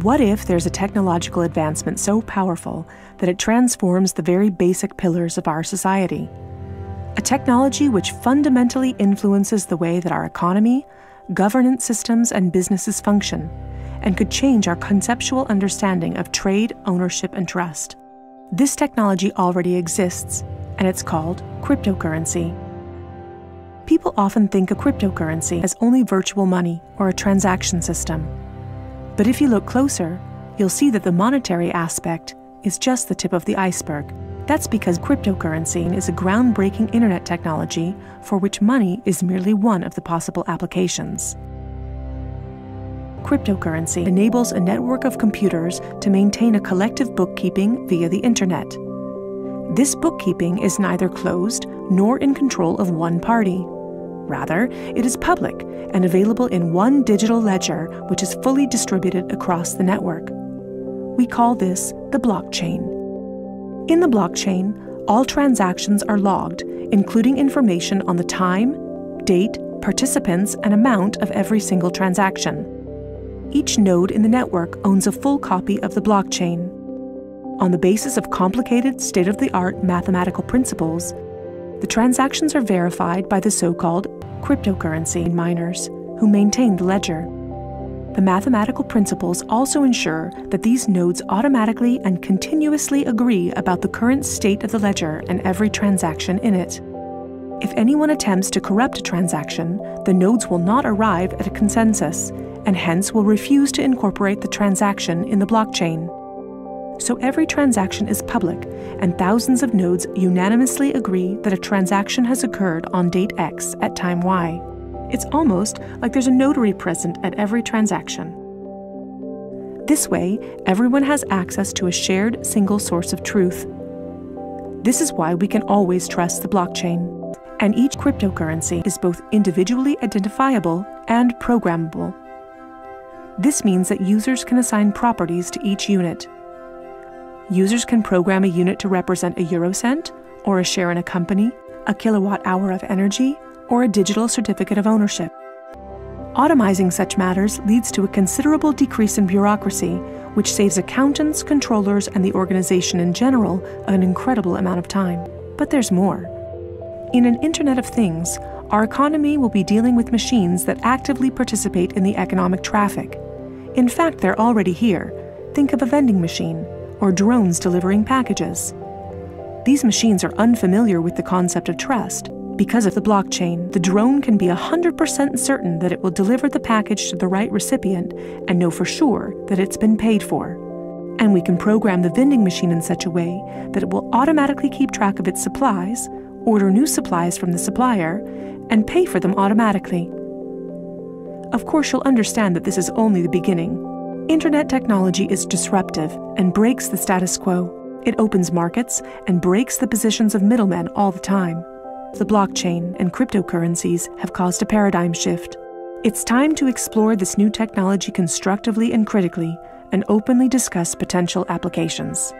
What if there's a technological advancement so powerful that it transforms the very basic pillars of our society? A technology which fundamentally influences the way that our economy, governance systems, and businesses function, and could change our conceptual understanding of trade, ownership, and trust. This technology already exists, and it's called cryptocurrency. People often think of cryptocurrency as only virtual money or a transaction system. But if you look closer, you'll see that the monetary aspect is just the tip of the iceberg. That's because cryptocurrency is a groundbreaking internet technology for which money is merely one of the possible applications. Cryptocurrency enables a network of computers to maintain a collective bookkeeping via the internet. This bookkeeping is neither closed nor in control of one party. Rather, it is public and available in one digital ledger which is fully distributed across the network. We call this the blockchain. In the blockchain, all transactions are logged, including information on the time, date, participants, and amount of every single transaction. Each node in the network owns a full copy of the blockchain. On the basis of complicated, state of the art mathematical principles, the transactions are verified by the so called cryptocurrency miners, who maintain the ledger. The mathematical principles also ensure that these nodes automatically and continuously agree about the current state of the ledger and every transaction in it. If anyone attempts to corrupt a transaction, the nodes will not arrive at a consensus, and hence will refuse to incorporate the transaction in the blockchain. So every transaction is public, and thousands of nodes unanimously agree that a transaction has occurred on date X at time Y. It's almost like there's a notary present at every transaction. This way, everyone has access to a shared single source of truth. This is why we can always trust the blockchain. And each cryptocurrency is both individually identifiable and programmable. This means that users can assign properties to each unit. Users can program a unit to represent a eurocent, or a share in a company, a kilowatt hour of energy, or a digital certificate of ownership. Automizing such matters leads to a considerable decrease in bureaucracy, which saves accountants, controllers, and the organization in general an incredible amount of time. But there's more. In an Internet of Things, our economy will be dealing with machines that actively participate in the economic traffic. In fact, they're already here. Think of a vending machine, or drones delivering packages. These machines are unfamiliar with the concept of trust, because of the blockchain, the drone can be 100% certain that it will deliver the package to the right recipient and know for sure that it's been paid for. And we can program the vending machine in such a way that it will automatically keep track of its supplies, order new supplies from the supplier, and pay for them automatically. Of course, you'll understand that this is only the beginning. Internet technology is disruptive and breaks the status quo. It opens markets and breaks the positions of middlemen all the time the blockchain, and cryptocurrencies have caused a paradigm shift. It's time to explore this new technology constructively and critically and openly discuss potential applications.